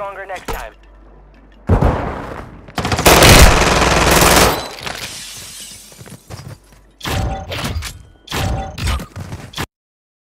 Stronger next time.